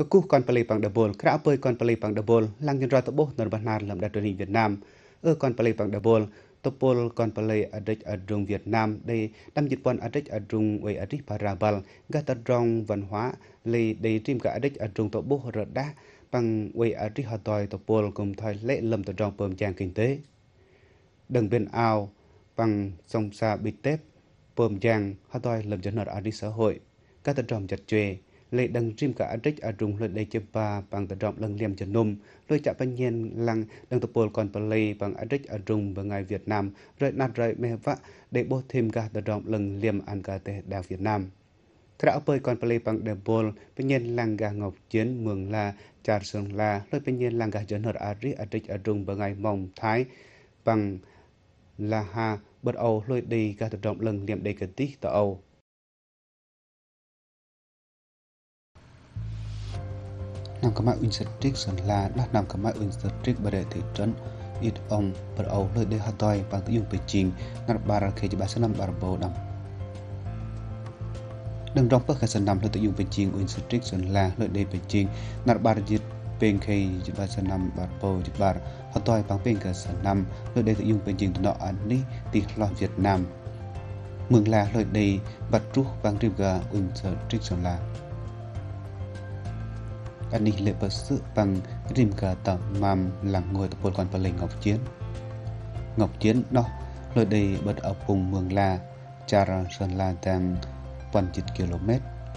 កគុះកនប៉លីប៉ងដបូលក្រៅពើកនប៉លីប៉ងដបូលឡាំងយន្តរតបោះនៅបានណាលំដាត់រីវៀតណាមអឺកនប៉លីប៉ងដបូលតពលកនប៉លីអឌិចអឌុងវៀតណាមដេដាំជិតពនអឌិចអឌុងវៃអឌិបារ៉ាបាល់កតត្រងវ៉ាន់ហွာលីដេទីមកអឌិចអឌុងតបោះរដាប៉ងវៃអឌិហតយតពលគុំថយលេលំតត្រងពើមចាំងគិនទេដឹងបិនអោប៉ងសំសាប៊ីតេពើមយ៉ាងហតយ លំចំណរអឌិសហួយកតត្រងចាត់ជេលេដឹងជីមកាអតិចអរុងលុយដេជបាបាំងតដប់លឹងលៀមជំនុំលុយចាក់បញ្ញានឡាំងដឹងតពលកនបលីបាំងអតិចអរុងបងៃវៀតណាមរយណាត់រយមេវ៉ាដេបោះធីមកាតដប់លឹងលៀមអានកាតេដាវៀតណាមក្រៅពើកនបលីបាំងដេពលបញ្ញានឡាំងកាងប់ជៀនមឿងឡាចារសងឡាលុយបញ្ញានឡាំងកាជនរអារីអតិចអរុងបងៃម៉ងថៃបាំងឡាហាបិតអូលុយដេកាតដប់លឹងលៀមដេកទីតអូ năm có mạng Incentric sơn la đã năm có mạng Incentric bà rệ thị trấn ít ông bà ấu lợi đê hà tòi bằng tự dùng bề trình ngặt bà ra khê chỉ bà sân năm bà bồ đầm đừng rong bất khả sân năm lợi tự dùng bề trình Incentric sơn la lợi đê bề trình ngặt bà ra dịch bên khi chỉ bà sân năm bà bồ chỉ bà hà tòi bằng bên khả sân năm lợi đê tự dùng bề trình tự nọ ảnh ní tì lo Việt Nam mường là lợi đê bạch trúc bằng riêng gà Incentric sơn la la ani le pasu pang rim ka ta mam lang ngồi tập bột còn pa ngọc chiến. Ngọc chiến đó, lối đây bật ở vùng mường la chara sơn la tang quan chít km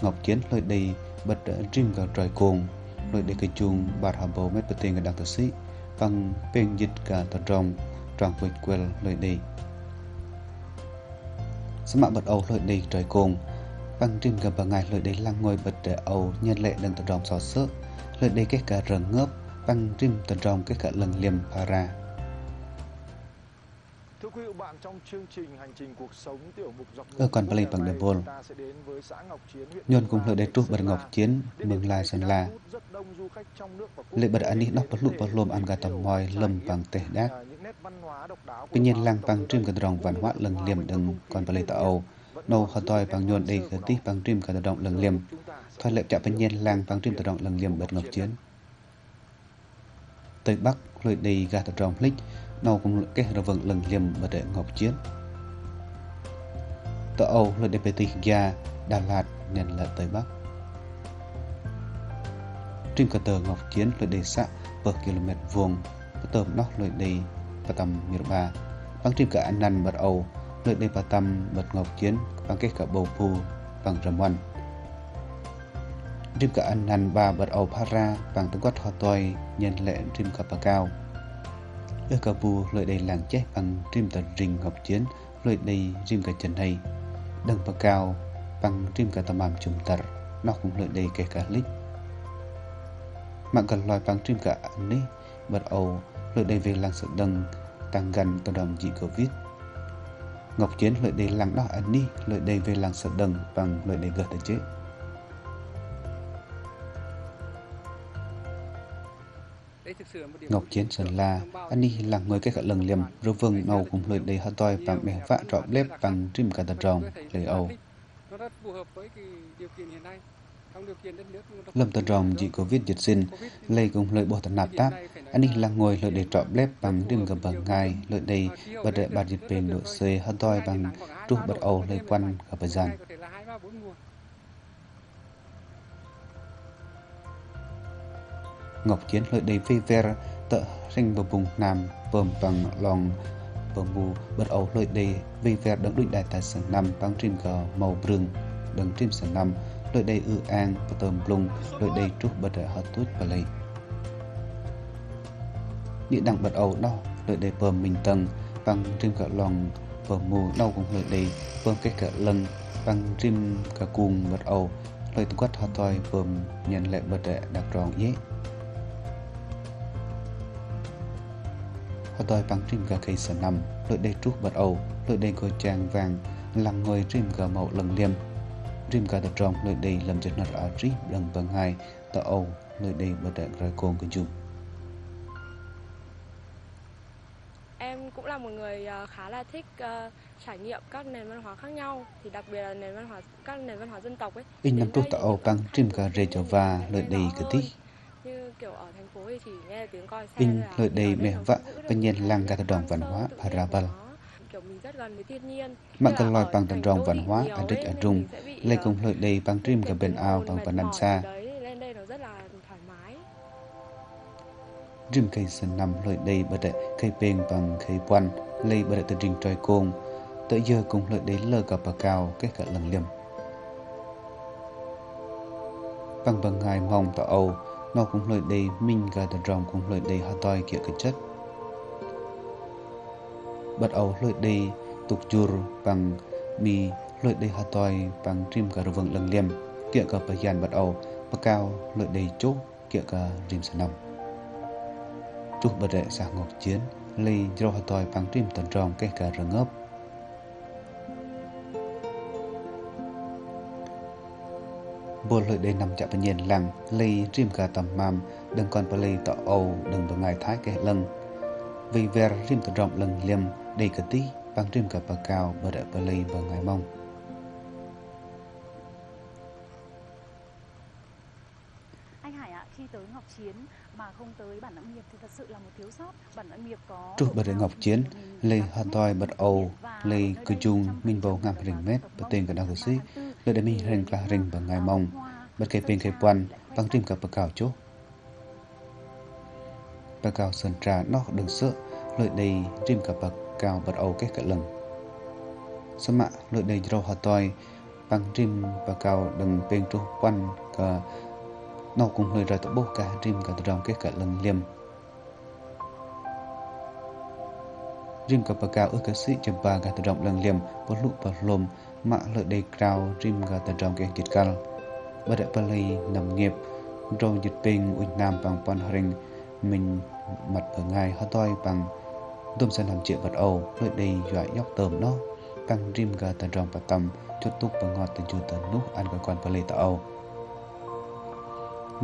ngọc chiến lối đây bật rim ka trời cùng lối đây cái chung bạt hà bầu mét bật tiền cái đặc tự sĩ pang peng dịch cả tờ rong tròn quệt quel lối đây Sma bật âu lối đây trời cùng bằng rim cả ka ngày lối đây lang ngồi bật âu nhân lệ lần tờ rồng sọ sớt cái cả rừng ngớp băng rim tần rong cái cả lần liềm para ở còn play bằng đề bồn nhôn cùng lợi đề trúc bật ngọc chiến mừng lai sơn la. lệ bật anh nóc bật lụ bật lồm ăn gà tầm mòi lâm bằng tể đát. tuy nhiên lang bằng trim gần rong văn hóa lần liềm đừng còn play tạo nô họ tòi bằng nhôn đây cái tí bằng trim gần rong lần liềm thoa lệ chạm bên nhiên lang bằng trên tự rộng lần liềm bật ngọc chiến. Tây bắc, lôi đi gà tự rộng lích, nâu cũng cái rờ vâng lần liềm bật đệ ngọc chiến. Tờ âu, lôi đi bê tì gà đà lạt nền là tây bắc. Trên cờ tờ ngọc chiến, lôi đi xã bờ km vuông, bờ tờ nóc lôi đi và tầm miệt ba. Bằng trên cả an năn bật âu, lôi đi và tầm bật ngọc chiến bằng cái cả bầu phu bằng rầm văn rim ka và ba bar phá ra bằng tiếng quát hoa toy nhân lệ rim cả bà cao. Ơ cả bù lợi đầy làng chết bằng rim tờ rình ngọc chiến lợi đầy rim cả chân hay. Đằng bà cao bằng rim cả tầm mạm trùng tật, nó cũng lợi đầy kể cả lít mạng gần loài bằng rim Anh đi bật au lợi đầy về làng sợ đằng tăng gần tờ đồng dị covid ngọc chiến lợi đầy làng đó anh ní lợi đầy về làng sợ đằng bằng lợi đầy gật ở chết. Ngọc Chiến Sơn La, anh đi là người cái khả lần liềm, rồi vương ngầu cùng lời đầy hơi toi và mẹ vạ trọ lép bằng trìm cả tật rồng, lời Âu. Lâm tật rồng chỉ Covid dịch sinh, lây cùng lời bộ tận nạp táp, anh đi là ngồi lời đầy trọ lép bằng trìm cả bằng ngai, lời đầy và đợi bà dịch bền đội xê hơi toi bằng trúc bật Âu lời quan cả bà giàn. Ngọc chiến lợi đầy vê ver tợ sinh bờ bùng nam bờm bằng lòng. Bờ bù bật ấu lợi đầy vây ver đấng đuổi đại tài sở năm bằng trên cờ màu brừng đấng trên sở năm lợi đầy ư an và tờm lùng lợi đầy trúc bật đại hợp tốt và lầy. Địa đặng bật ấu đau lợi đầy bờm mình tầng bằng trên cờ lòng. Bờ mù đau cùng lợi đầy bờm cái cờ lần bằng trên cờ cùng bật ấu lời quát hoa toi bờm nhận lệ bật đại đặc rong dễ họ đòi bằng rim gà cây sở nằm lội đây trúc bật ầu lội đây ngồi trang vàng làm ngồi rim gà màu lần liêm rim gà đợt rong lội đây làm chất nạt ở rim lần bằng hai tờ ầu lội đây bật đại rồi côn cái chung cũng là một người khá là thích uh, trải nghiệm các nền văn hóa khác nhau thì đặc biệt là nền văn hóa các nền văn hóa dân tộc ấy. In năm tuốt tạo bằng trim cà rê cho và lợi đầy cái tí. Như kiểu ở thành phố thì chỉ nghe tiếng còi xe. In lợi đầy mẹ vợ bên nhiên làng gà đoàn văn hóa Parabal gần. Mạng cần lòi bằng tần rong văn hóa ở đích ở trung, lấy cùng lợi đầy bằng trim cả bên ao bằng phần nằm xa. Rim cây sân nằm lợi đầy bờ đệ cây bền bằng cây quan, lấy bờ đệ từ trình trời côn, tự giờ cùng lợi đầy lờ cả bà cao cái cả lần liêm. Bằng bằng ngài mong tạo Âu, nó cũng lợi đầy minh gà tần rong cũng lợi đầy hạ toi kia cái chất. Bật ấu lội đầy tục chur bằng mi lội đầy hatoi bằng trim gà vâng lần liềm kia cả bà dàn bật ấu bà cao lội đầy chốt kia cả rim sản nồng chúc bật đệ sạc ngọc chiến lì dro hatoi bằng trim tần tròn cái cả rừng ngớp bộ lợi đề nằm chạm nhiên lăng lì rìm cả tầm mầm, đừng còn bởi lì tạo âu đừng bởi ngài thái cái lần vì về rìm tự rộng lần liềm đầy cả tí bằng rìm cả bà cao bởi đợi bởi lì bởi ngài mong Ngọc Chiến mà không tới bản nậm nghiệp thì thật sự là một thiếu sót. Bản nậm nghiệp có bà đợi Ngọc Chiến, lê hoàn toi bật ầu, lê cư chung minh bầu ngam rình mét bà tên cả đăng tử sĩ, lê để mình rình là rình bà ngài mong, bật cây bên cây quan, bằng trim cả bà cao chốt. Bà cao sơn trà nó đừng sợ, lợi đây trim cả bà cao bật ầu cái cả lần sama lợi đầy rau hà toi bằng rim và cao đừng bên tru quan cả nó cùng hơi ra tổ bố cả rìm cả trong cái cả lần liềm rìm cả bà cao ở cái sĩ chấm ba cả trong lần liềm bố lụ bà lồm mạ lợi đầy cao rìm cả trong cái kiệt cao bà đại bà lây nằm nghiệp rồi dịch bình uỳnh nam bằng pan haring mình mặt ở ngài hà toi bằng tôm sẽ làm chuyện vật ầu, lợi đầy dọa dốc tờm nó. Căng rìm cả trong bà tâm, chốt túc bà ngọt tình chú tờ nút ăn gọi quan bà lê tạo ầu.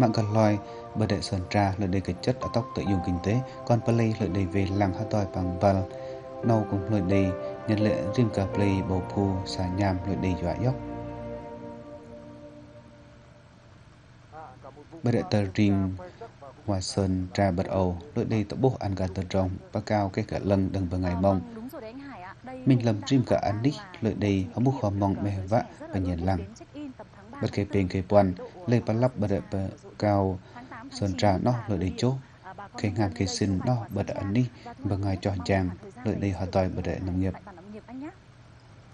Mạng gần loài, bà đệ sơn tra lội đầy cái chất ở tóc tự dùng kinh tế, còn lê lội đầy về làng hát toi bằng bal. Nâu cũng lội đầy nhân lệ rim cà play bầu phu xà nham lội đầy dọa dốc. Bà đệ tờ rim Hoa Sơn tra bật ầu, lội đây tập bố ăn gà tờ rong, ba cao cái cả lân đừng bằng ngày mong. Mình làm rim cả ăn đi, lội đây không bố khoa mong mẹ vạ và nhìn lăng. Bất kể bên kể quan, lê bắt lắp bật đệ cao, Sơn trà nó lội đầy chốt. Cây ngàn cây sinh nó bật đệ ăn đi, bà ngài cho chàng, lội đầy hòa tòi bật đệ nông nghiệp.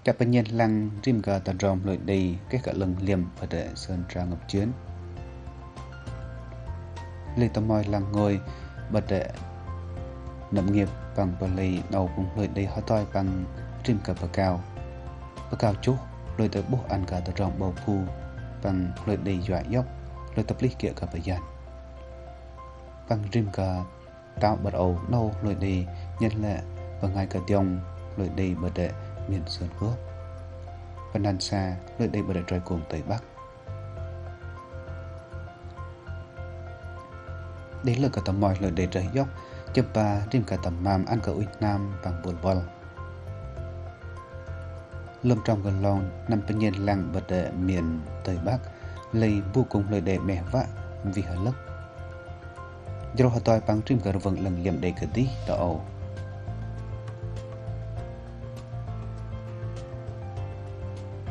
các bệnh nhân lăng rim gà tàn rong lội đầy cái cả lần liềm bật đệ Sơn trà ngập chuyến lê tâm mòi lăng ngồi bật đệ nông nghiệp bằng bờ lì đầu cùng lợi đầy hóa tòi bằng rim gà bờ cao bờ cao chúc lợi tới bố ăn gà tàn rộng bầu phu bằng lời đầy dọa dốc, lời tập lý kia cả bởi dân bằng rìm cả tạo bật ầu nâu, lời đầy nhân lệ, và ngay cả tiông lời đầy bờ đệ miền sơn quốc và nàn xa, lời đầy bờ đệ trời cuồng tây bắc. Đến lượt cả tầm mỏi lời để trời dốc chụp bà rìm cả tầm mam ăn cả uy nam bằng buồn bò lâm trong gần lòng nằm bên nhiên làng bật đệ miền tây bắc, lấy bu cùng lời đệ mẹ vạ vì hờ lấp. Do hờ toi bằng trim gần vâng lần liềm đầy cả tí tàu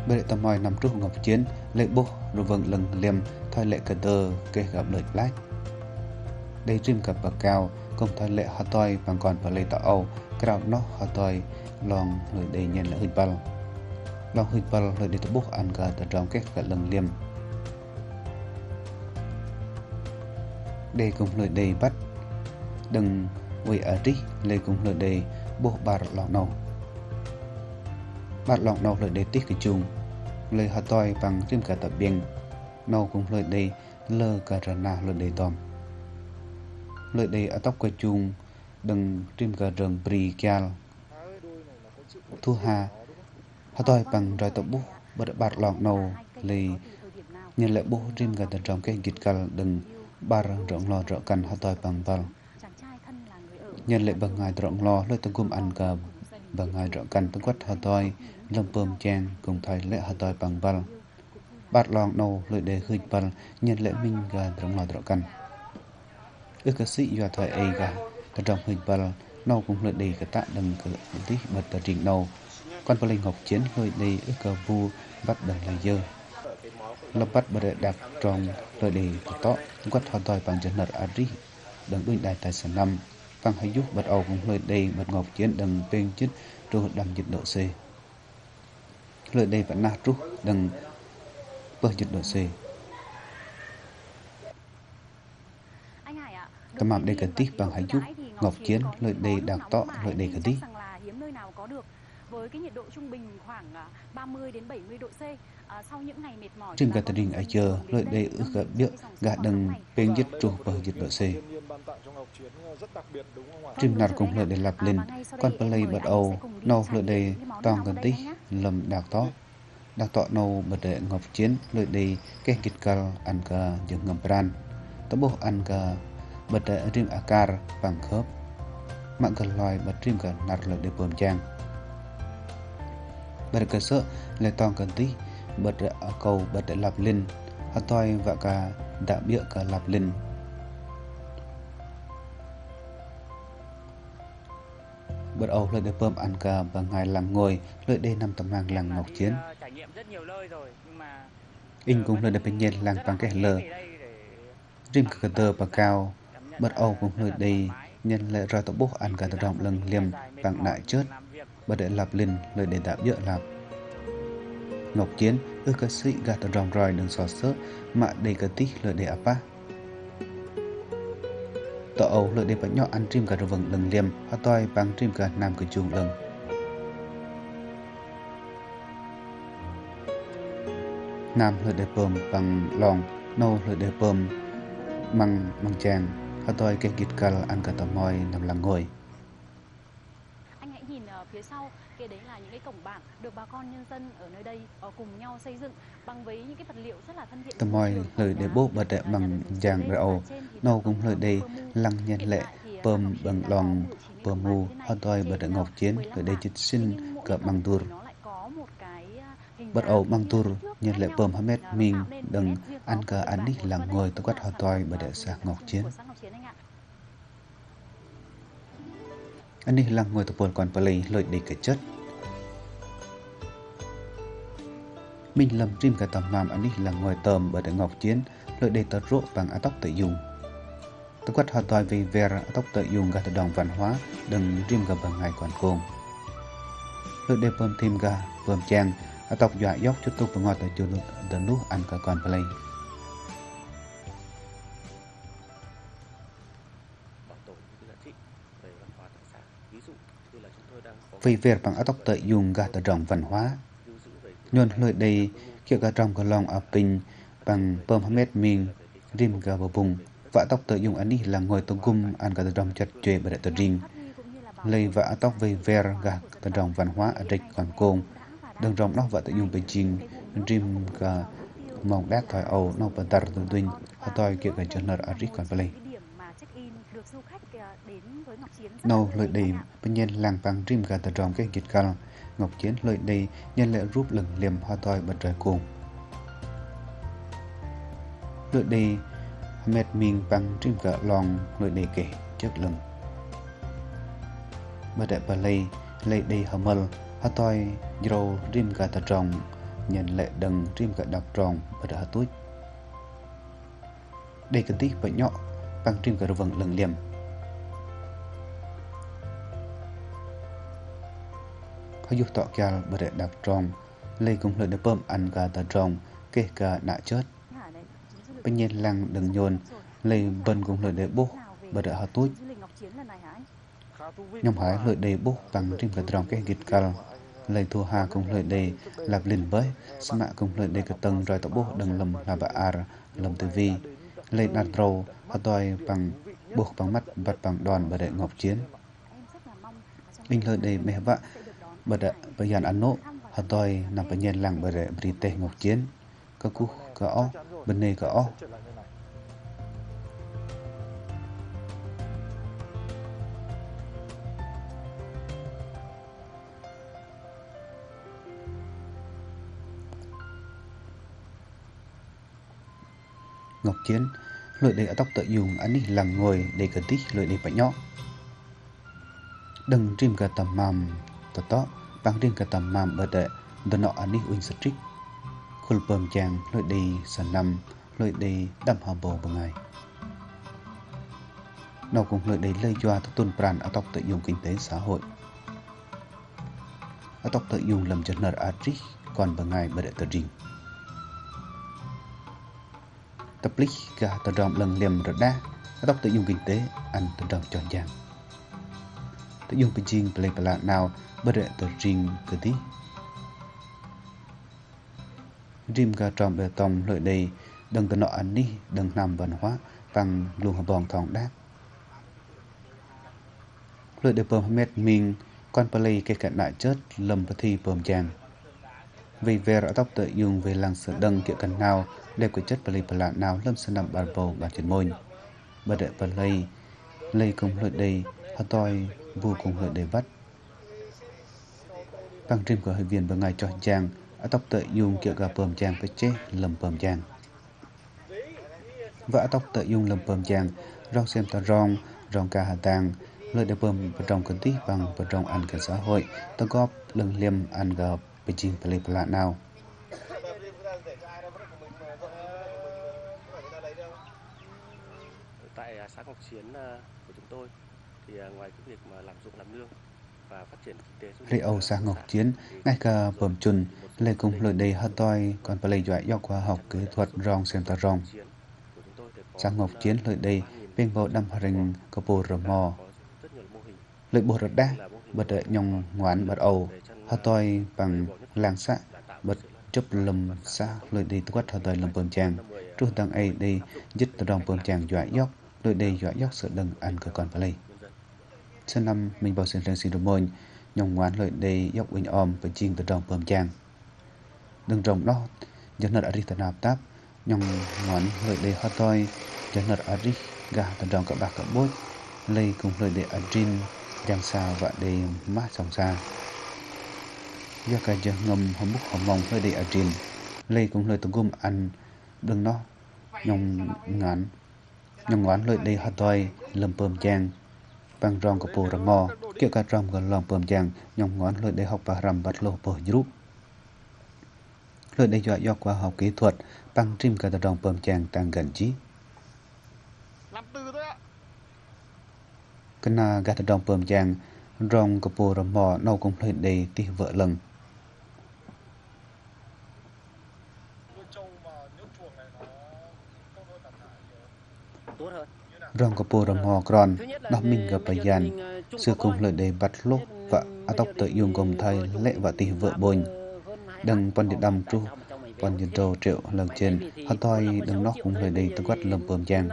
bởi tầm mòi nằm trước ngọc chiến lệ bố rồi vừng lần liềm thoai lệ cả tờ kê gặp lời lách đây rim gặp bậc cao công thay lệ hà toi bằng còn và lệ tạo âu. Krau nó hà toi lòng người đệ nhân là hơi bằng lòng hơi vào lời đi tập bốc ăn cả tập trong kết cả lần liềm đây cũng lời đầy bắt, đừng quay ở đi lời cũng lời đầy bộ bà lòng nâu bát lòng nâu lời đầy tích cái chung lời hạ toi bằng rim cả tập biên nâu cũng lời đầy lơ cả nà lời đầy tòm. Lợi đầy ở tóc cái chung đừng trim gà rừng bì kial. Thu hà hà tôi bằng rồi tập bút, bật bạt lọt nâu, lì. Nhân lệ bút gần tận trong cái gịt cal đừng ba rộng lò rộng cần hà tôi bằng vào nhân lệ bằng ngài rộng lo lời tông cung ăn cờ bằng ngài rộng căn tông quất hà tôi lâm bơm chen, cùng thầy lệ hà tôi bằng vào bát lòng nâu lời đề khơi bằng nhân lệ minh gà trọn lo rộng căn ước cơ sĩ do thời ấy gà, tận trong hình bằng nâu cũng lôi đề cả tạ đừng cái tí bật tờ trình nâu quan bờ linh ngọc chiến lôi đề ước cờ vu bắt đừng là dơ lập bắt bờ đạp trong lôi đề tọ quất hà toi bằng chân nợ adri đừng đuôi đại tài sản năm Phan Hải Dúc bật ầu cũng lời đây bật ngọc chiến đừng bên chích rồi đầm dịch độ C. Lời đây vẫn nát trúc đừng bơ dịch độ C. Tâm mạm đây cần tiếp bằng Hải Dúc, Ngọc Chiến, lời đây đào tọ, lời đây cần tiếp với cái nhiệt độ trung bình khoảng 30 đến 70 độ C. À, sau những ngày mệt mỏi Trên cả đình ai chờ, lợi đây ước gạt biết gạt đừng bên dứt trụ bờ nhiệt độ C. Trên nạt cùng lợi để lặp lên, con bà lây bật âu, nâu lợi đây toàn gần tí, lầm đạc tó. Đạc tọ nâu bật đệ ngọc chiến, lợi đây kê kịch cal ăn ca dừng ngầm pran. Tớ bố ăn ca bật đệ riêng akar bằng khớp. Mạng gần loài bật riêng cả nạt lợi để bơm trang. Berkesa letong kanti bật cầu bật lạp linh. Hatoi và cả đã bịa cả lạp linh. Bật ầu lợi để bơm ăn cả và ngài làm ngồi. Lợi đây năm tấm hàng làng ngọc chiến. In cũng lợi để bên nhiên làng bằng cái lờ rim cờ tờ và cao. bật ầu cũng lợi đây nhân lệ ra tổ bố ăn cả tờ rộng lần liềm bằng đại chớt và để lập linh lợi để đạo bịa làm Ngọc Chiến ước ca sĩ gạt rong roi đừng xóa sớ mà đầy cả tí lợi đề apa. Tọ ấu lợi đề bánh nhỏ ăn trim cả vầng lần liềm, hoa toi bằng trim cả nam cửa chuồng lần. Nam lợi đề bơm bằng lòng, nâu lợi đề bơm măng măng chàng hoa toi kẻ gịt cal ăn cả tò mòi nằm lặng ngồi phía sau. Kia đấy là những cái cổng bảng được bà con nhân dân ở nơi đây ở cùng nhau xây dựng bằng với những cái vật liệu rất là thân thiện tầm mòi lời để bố bật đệ bằng giàng rậu nâu cũng lời đây lăng nhân lệ bơm bằng lòng bơm mù. hoa toi bật đệ ngọc chiến lời đây chích sinh cỡ bằng tur bật ẩu bằng tur nhân lệ bơm hamet mình đừng ăn cờ ăn đi là ngồi tôi quát hoa toi bật đệ sạc ngọc chiến anh ấy là người tập buồn còn phải lợi đi cái chất. Mình lầm chim cả tầm nam anh ấy là người tầm bởi đại ngọc chiến, lợi đề tật rộ bằng á tóc tự dùng. Tôi quát họ tòi về về á tóc tự dùng gà đồng văn hóa, đừng chim gà bằng ngày còn cùng lợi đề bơm thêm gà, bơm trang á tóc dọa dốc chút tục và ngọt tại lực được lúc ăn cả còn phải vì việc bằng tóc tự dùng gà tờ rộng văn hóa. Nhân lời đây kiểu gà rộng gà lòng ở bình bằng bơm hamet mình rim gà bờ bùng Và tóc tự dùng anh đi là ngồi tổng cung ăn gà tờ rộng chặt chê bởi tờ rình. Lời vã tóc về ver gà tờ rộng văn hóa ở địch còn côn. Đường rộng nó vã tự dùng bình trình rim gà mong đát thỏi ầu nó bần tờ tờ tuynh họ tòi kiểu gà chân nợ ở rít còn phải nâu lợi đầy bên nhân làng bằng rim gà tờ rong cái gịt gal ngọc chiến lợi đầy nhân lệ rút lừng liềm hoa toi bật trời cùng lợi đầy mệt mình bằng rim gà lòng lợi đầy kể trước lừng bật đại bà lây lệ đầy hầm mơ hoa toi dro rim gà tờ rong nhân lệ đằng rim gà đặc rong bật đại túi đây cần tích bởi nhọ bằng rim gà vầng lừng liềm Khayuh tọ bởi bere dak trọng, lấy cũng lợi để bơm ăn cả tà trọng, kể cả nạ chết. Bên nhiên lăng đừng nhồn lấy bần cũng lợi để bố bere hạ túi nhóm hải lợi để bố bằng rim cả trọng cái gịt cal lấy thua hà cũng lợi để lạp linh với mạ cũng lợi để cả tầng rồi tọ bố đừng lầm là bà ar lầm tử vi. Lấy nạt trâu hạ toi bằng buộc bằng mắt bật bằng đoàn bởi bere ngọc chiến. Bình lợi để mẹ vợ bada, bayan ano hatoy na panyen lang bada, brite ngok chen ka ku ka o này ka o Ngọc Chiến lội đầy ở tóc tự dùng, anh đi làm ngồi để cần tích lội đầy bạch nhọ đừng trìm cả tầm mầm tỏ tỏ bằng riêng cả tầm mầm ở đệ đợt nọ anh đi uin sạch trích. Khul bơm chàng lội đi sàn nằm lội đi, đâm hòa bồ bằng ngày nó cũng lội đầy lây choa tuần pran ở tóc tự dùng kinh tế xã hội. Ở tóc tự dùng làm chân nợ ở trích, còn bằng ngày bởi đệ tự rình. Tập lý cả tự rộng lần liềm rật đa tóc tự dùng kinh tế ăn tự rộng tròn giang tự dùng bình trình play plạ nào, bất đệ tờ riêng cơ tí. Rim gà tròn bê tông lợi đầy, đừng tờ nọ ăn đi, đừng nằm văn hóa, bằng luồng hợp bòn thòng đát lợi đề bờm mét mình, con play cái cạnh đại chết, lầm bất thi bờm chàng. Vì về rõ tóc tự dùng về làng sửa đăng kiểu cần nào để của chất play plạ nào, lâm sân nằm bàn bầu bàn trên môi. Bất đệ play lây công lợi đầy họ toi vô cùng lợi để vắt bằng trên của hội viên bằng ngày cho chàng ở tóc tự dùng kiểu gà bờm chàng với chế lầm bờm chàng và ở tóc tự dùng lầm bờm chàng rong xem ta rong rong ca hà tàng. Lợi để bơm và trong cần tí bằng và trong ăn cả xã hội. Ta góp lưng liêm ăn gà bị chinh play lạ nào. Tại à, xã Ngọc Chiến à, của chúng tôi tế Lê Âu xã Ngọc Chiến ngay cả bầm chun lê cùng lời đầy hát toi còn phải lấy dọa do khoa học kỹ thuật rong xem ta rong xã Ngọc Chiến lời đầy bên bộ đâm rình có bồ rờ mò lợi bồ rờ đá bật đợi nhong ngoán bật âu hát toi bằng làng xã bật chấp lầm xã lời đầy quát hát toi lầm bơm chàng trước tăng ấy đây dứt tờ rong bơm chàng dọa dốc lời đầy dọa dốc sợ đừng ăn cơ còn phải lấy sinh năm mình bảo sinh lên xin đồ môn, nhông ngoán lợi đầy dốc bình ôm và chiên từ trong bơm chàng đừng rồng nó dân nợ ari tận nạp táp, Nhông ngoan lợi đề hoa tôi dân nợ ari gà tận rồng cả bạc cả bốt lây cùng lợi đề adrin giang xa và đề mát sòng xa do cả giờ ngầm hầm bút hầm mong lợi đề adrin lây cùng lợi tổng gồm ăn đừng nó nhông ngán Nhông ngoan lợi đề hoa tôi lầm bơm chàng băng rong của bồ răng ngò, kiểu cả rong gần lòng bơm giang nhong ngón lợi đề học và rằm bắt lộ bờ nhúc lợi đe dọa do khoa học kỹ thuật băng trim cả đồng bơm chàng tăng gần chí. Kena gạt đồng bơm chàng rong của bồ rầm mò nâu cũng lợi đầy tì vợ lần. Rong kapo ram ho kron còn đó mình gặp bài dàn. Sư cùng lời đề bắt lốt và tóc tự dùng gồm thay lệ và tì vợ bồn. Đừng quan điện đầm tru quan điện trâu triệu lần trên. Họ thôi đừng nóc cũng lời đề tự quát lầm bơm chàng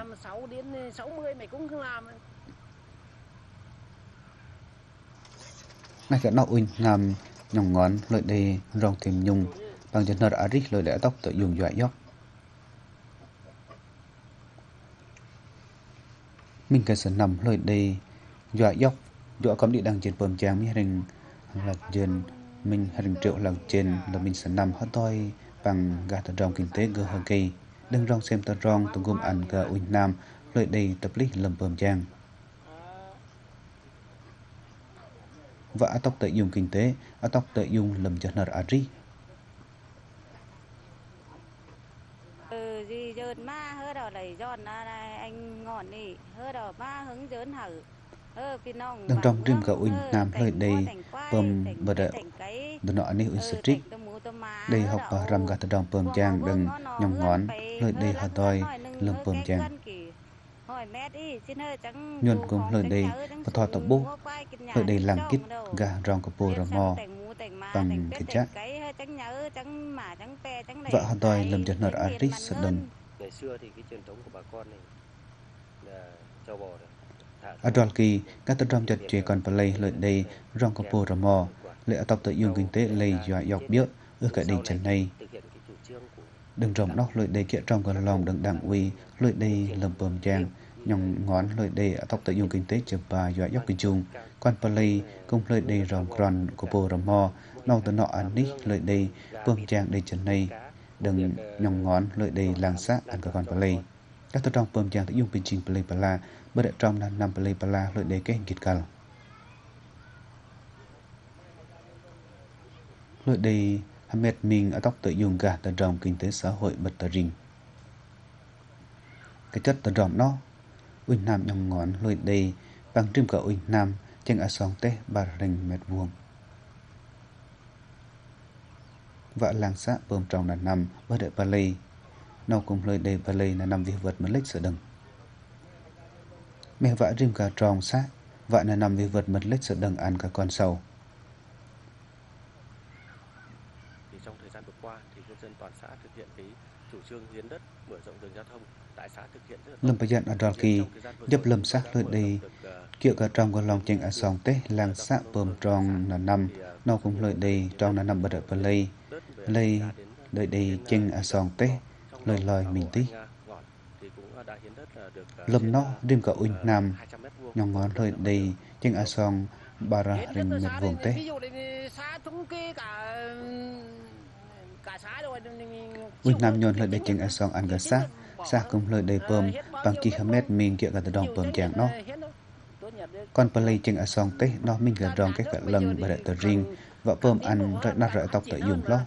ngay cả nóc uyên ngàm nhòng ngón, lợi đề rong tìm nhung. Bằng chân nợ arít lợi lẽ tóc tự dùng dọa dốc. Mình cần sẽ nằm lời đây dọa dốc, dọa cấm địa đăng trên bờm trang mình hình là dân mình hình triệu lần trên là mình sẽ nằm hết thôi. Bằng gà tờ rong kinh tế gơ hơn kỳ. Đừng rong xem tờ rong tổng gồm ảnh gà uỳnh nam. Lời đầy tập lý lầm bờm trang và tóc tự dùng kinh tế. Tóc tự dùng lầm cho nợ ari ừ gì dơn ma hơ đỏ lấy giòn anh ngọn đi hơ đỏ ma hứng dớn hở. Đang trong rim gạo uỳnh nam lời đây bơm bờ đợ đợt nọ ni uỳnh street. đây học và ram gạt đồng bơm chàng đừng nhong ngón lời đây hà toi lầm bơm chàng nhuần cùng lời đây và thọ tập bố lời đây làm kít gà rong của bồ rà mò bằng cái chắc vợ hà toi lầm chật nợ aris sợ đừng ngày xưa thì cái truyền thống của bà con này là châu bò này Adolki các tân rong chặt chẽ còn play lợi đây rong có bồ mò lệ tập tự dùng kinh tế lây dọa dọc biết ước cả đi chân này đừng rộng nóc lợi đây kia trong còn lòng đừng đảng uy lợi đây lầm bầm trang nhòng ngón lợi ở tập tự dùng kinh tế chụp bà dọa dọc kinh chung quan play cùng lợi đê rộng còn của bồ mò. Nâu từ nọ ăn nít lợi đề bơm trang đây chân này đừng nhòng ngón lợi đề làng sát ăn cả quan play các trong pom trang tự dùng bình trình plei pala bờ đại trong là năm plei pala lợi đề cái hình kịch cầu lợi đề Hamed Minh ở tóc tự dùng cả tờ rồng kinh tế xã hội bật tờ rình. Cái chất tờ rồng nó Uỳnh Nam nhong ngón lôi đầy, bằng trim cỡ Uỳnh Nam trên ở sóng tê bà rình mệt vuông vợ làng xã bơm trong là năm, bờ bà lê nâu cùng lôi đầy ba lê là năm việc vật mà lích sợ đừng mẹ vợ rim cả tròn xã vợ là năm việc vật mật lích sợ đừng ăn cả con sâu thì trong thời gian vừa qua thì nhân dân toàn xã thực hiện cái chủ trương hiến đất mở rộng đường giao thông. Tại xã thực hiện rất là lâm bây giờ ở đó kỳ giúp lâm sắc lời đề kiểu cả trong con lòng chân ở song tế làng xã bơm tròn là năm. Nào cùng lời đề trong là năm bờ đại Bali lây. đợi đây chân ở song tế lời lời mình tí. Lâm nó đêm cả uỳnh nam nhong ngón lời đây chân ở song bà ra rình mệt vuông tế uỳnh nam nhon lời đây chân ở song ăn gà sát xa cùng lời đầy bơm bằng chi khám mét mình kia gạt đồng bơm chàng nó. Còn bà lây chân ở song tế nó mình gà rong cái gạt lần bà đại tờ riêng. Vợ bơm ăn rồi nát rợi tóc tự dùng lo.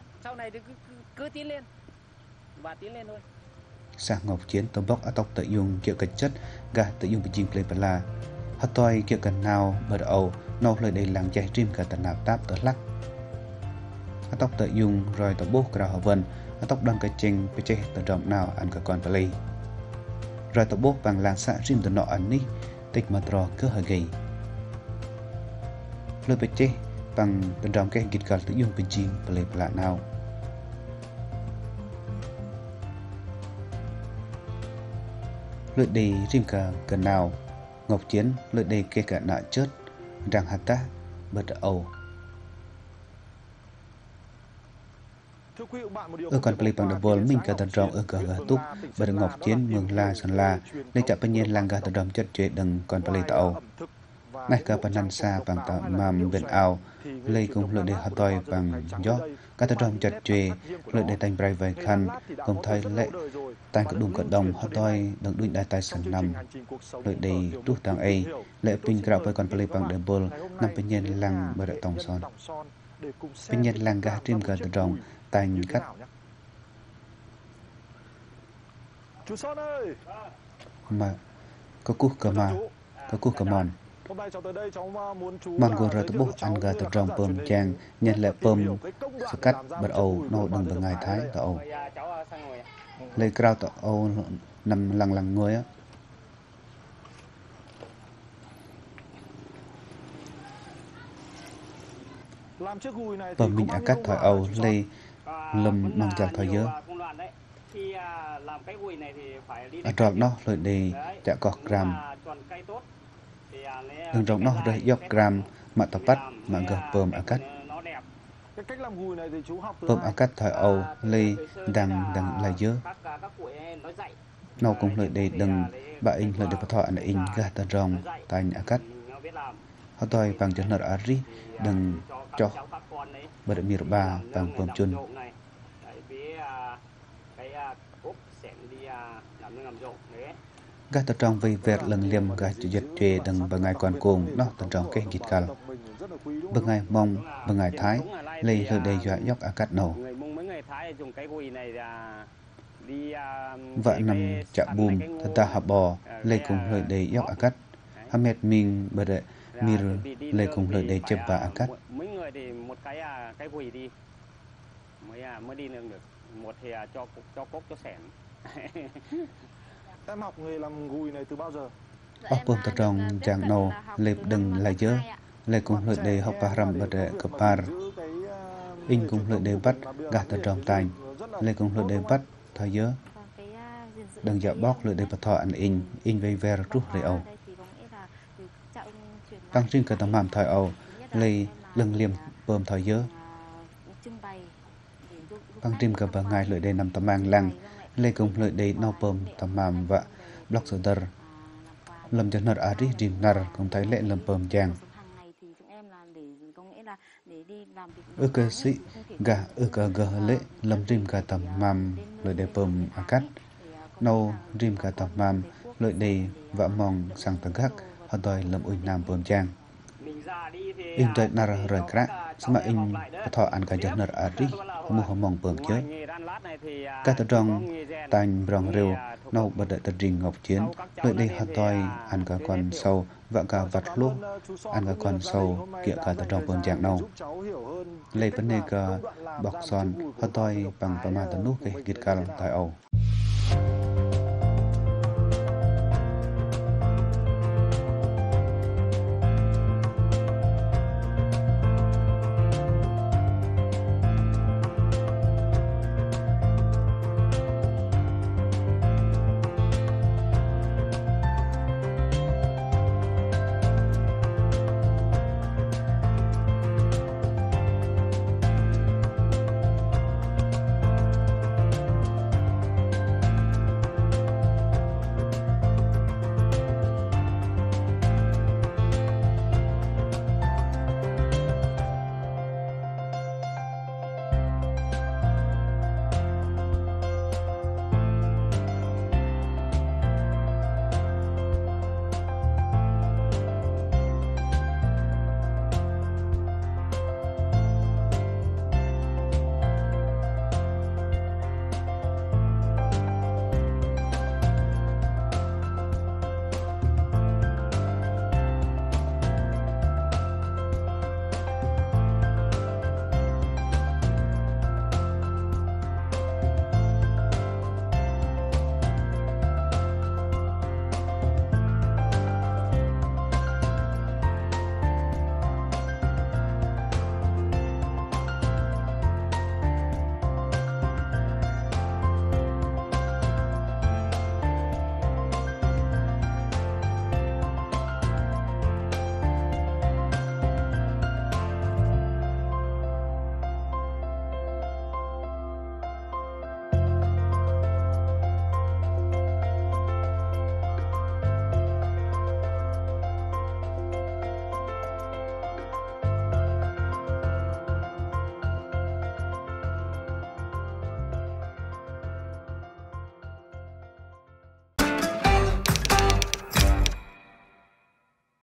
Sa ngọc chiến tôm bóc ở tóc tự dùng kiểu cách chất, gà tự dùng bị chìm lên bà la. hất toi kiểu cần nào bờ đầu nô lời đầy làng chạy riêng gạt tận nạp táp tờ lắc ở tóc tự dùng rồi tóc bố cả họ vân. Ở tóc đăng cái trình bị chế tờ rộng nào ăn cả con play rồi tóc bố bằng làng xã rim tờ nọ ăn ní tích mà trò cơ hơi gầy. Lời bị chế bằng tự rộng cái kịch cả tự dùng bị chim play lạ nào. Lợi đề rim cả cần nào. Ngọc chiến lợi đề kê cả nạ chết rằng hạt ta bật ầu ở còn plei bằng bol mình cả tận rong ở cả gà túc bật ngọc chiến mường la sàn la lấy chạm bên nhiên lang gà tận rong chất chế đừng còn plei tàu ngay cả bên nan xa bằng tạo mầm bên ao lấy cùng lợi đề hạt toi bằng gió cả tận rong chất chế lợi đề thành brai vài khăn cùng thay lệ tan cái đùng cận đồng họ tôi đừng đuôi đại tài sản nằm lợi đầy rút tàng ấy lệ pin gạo với con plei bằng bol nằm bên nhân lăng bờ đại tòng son bên nhân lăng gà trên gần từ tay như cắt mà, có cú cờ mà có cú cờ mòn. Mòn gồm rồi tôi bố ăn gà từ trong bơm chàng nhân lệ bơm sự cắt bật ầu nô đừng vào ngài thái tờ ầu. Lấy cao tọ ầu, nằm lằng lằng người á. Bơm mình ở cách thoại ầu lấy lâm mang chặt thời dơ ở à, trong nó lợi đề chả có gram đừng trong nó rồi dọc gram mà tập bắt mà gờ bơm ở cách Bơm ở cách thời Âu, Lê, đằng đằng là dơ. Nó cũng lợi đề đừng bà in lợi đề bà thoại là in gà tà rồng tại ở cách. Họ tôi bằng chân nợ ở rí đừng cho bà đợi bà bằng bơm chun. Gà tà rồng vì việc lần liềm gà chủ dịch chê đừng bà ngài còn cùng nó tà rồng cái gịt càl. Bà ngài mong, bà ngài thái, lấy lời đề dọa dốc à cắt nổ. Vợ nằm chạ bùm, thật ta hạ bò, lấy cùng lời đề dốc à cắt. Hamed mình bởi đệ, mir lấy cùng lời đề chấp và à cắt. Mấy người thì một cái à, cái quỷ đi, mới à, mới đi được một thì à, cho cho cốc cho sẻn. em học nghề làm gùi này từ bao giờ? Ốc bơm ta trong chàng nổ, lệp đừng là dơ. Lê cùng lợi đề học bà rằm bật đệ cập bà In cùng lợi đề bắt gạt tờ tròn tành. Lê cùng lợi đề bắt thời dớ. Đừng dạo bóc lợi đề bà thọ ăn in In vây ver trúc rễ ầu Tăng riêng cả tầm hàm thời ầu Lê lưng liềm bơm thời dớ. Tăng riêng cả bà ngài lợi đề nằm tầm mang lăng Lê công lợi đề nâu bơm tầm hàm và Block sở Lâm chân nợ ari rí rìm nở thấy lệ lâm bơm chàng ước cơ sĩ gà ước cơ gờ lệ lâm rim gà tầm mam lợi đề bơm a cắt nâu rim cả tầm mam lợi đề và mong sang tầng gác họ đòi lâm ủi nam bồn giang in dạy nà rời kra sama in thọ ăn cả dân nà ở đi mu hồng mong bường chớ. Các tờ trong tàn rong rêu nâu bật đợi tờ rình ngọc chiến. Lợi đây hạt toi, ăn cả con sâu và cả vật lô ăn cả con sâu kia cả tờ trong bường dạng nâu. Lấy vấn đề cả bọc son, hạt toi bằng bà mà tờ nút cái gít cả lòng tài